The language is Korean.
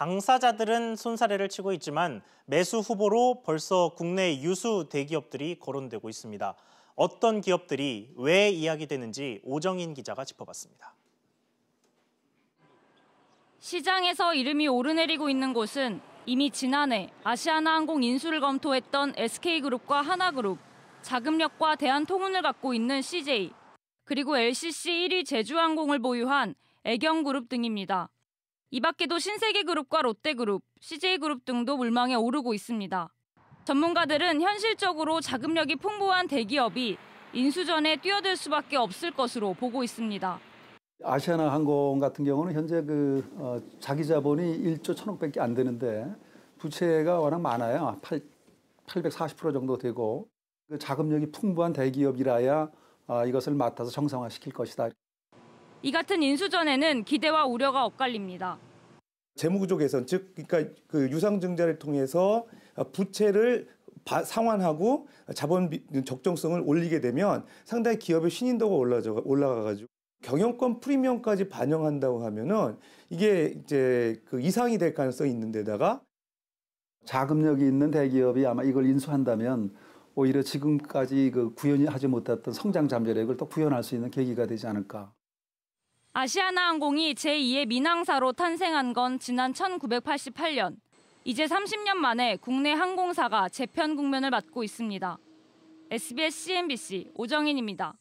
당사자들은 손사래를 치고 있지만 매수 후보로 벌써 국내 유수 대기업들이 거론되고 있습니다. 어떤 기업들이 왜 이야기되는지 오정인 기자가 짚어봤습니다. 시장에서 이름이 오르내리고 있는 곳은 이미 지난해 아시아나항공 인수를 검토했던 SK그룹과 하나그룹, 자금력과 대한통운을 갖고 있는 CJ, 그리고 LCC 1위 제주항공을 보유한 애경그룹 등입니다. 이 밖에도 신세계그룹과 롯데그룹, CJ그룹 등도 물망에 오르고 있습니다. 전문가들은 현실적으로 자금력이 풍부한 대기업이 인수전에 뛰어들 수밖에 없을 것으로 보고 있습니다. 아시아나 항공 같은 경우는 현재 그 어, 자기 자본이 1조 1천억밖에 안 되는데 부채가 워낙 많아요. 8, 840% 정도 되고 그 자금력이 풍부한 대기업이라야 어, 이것을 맡아서 정상화시킬 것이다. 이 같은 인수전에는 기대와 우려가 엇갈립니다. 재무구조 개선, 즉 그러니까 그 유상증자를 통해서 부채를 상환하고 자본 적정성을 올리게 되면 상당히 기업의 신인도가 올라가 올라가가지고 경영권 프리미엄까지 반영한다고 하면은 이게 이제 그 이상이 될 가능성이 있는 데다가 자금력이 있는 대기업이 아마 이걸 인수한다면 오히려 지금까지 그 구현하지 못했던 성장 잠재력을 또 구현할 수 있는 계기가 되지 않을까. 아시아나항공이 제2의 민항사로 탄생한 건 지난 1988년. 이제 30년 만에 국내 항공사가 재편 국면을 맞고 있습니다. SBS CNBC 오정인입니다.